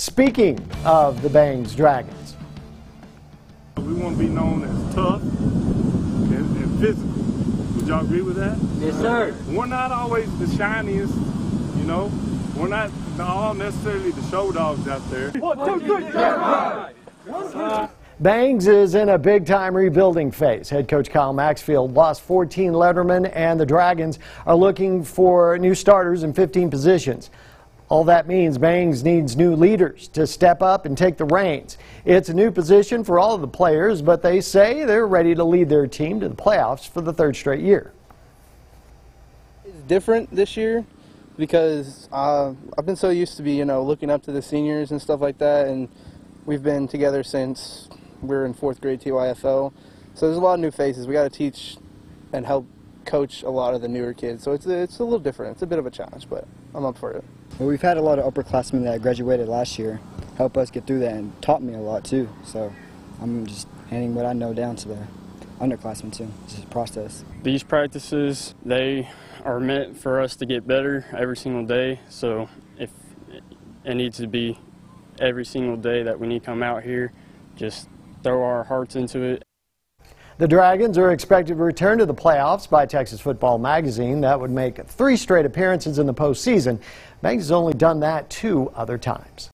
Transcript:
Speaking of the Bangs Dragons, We want to be known as tough and, and physical. Would y'all agree with that? Yes, sir. We're not always the shiniest, you know. We're not all necessarily the show dogs out there. Bangs is in a big time rebuilding phase. Head coach Kyle Maxfield lost 14 lettermen, and the Dragons are looking for new starters in 15 positions. All that means Bangs needs new leaders to step up and take the reins. It's a new position for all of the players, but they say they're ready to lead their team to the playoffs for the third straight year. It's different this year because uh, I've been so used to be, you know, looking up to the seniors and stuff like that, and we've been together since we were in fourth grade TYFO. So there's a lot of new faces. We got to teach and help coach a lot of the newer kids. So it's it's a little different. It's a bit of a challenge, but I'm up for it. Well, we've had a lot of upperclassmen that graduated last year help us get through that and taught me a lot too. So I'm just handing what I know down to the underclassmen too. It's just a process. These practices, they are meant for us to get better every single day. So if it needs to be every single day that we need to come out here, just throw our hearts into it. The Dragons are expected to return to the playoffs by Texas Football Magazine. That would make three straight appearances in the postseason. Bangs has only done that two other times.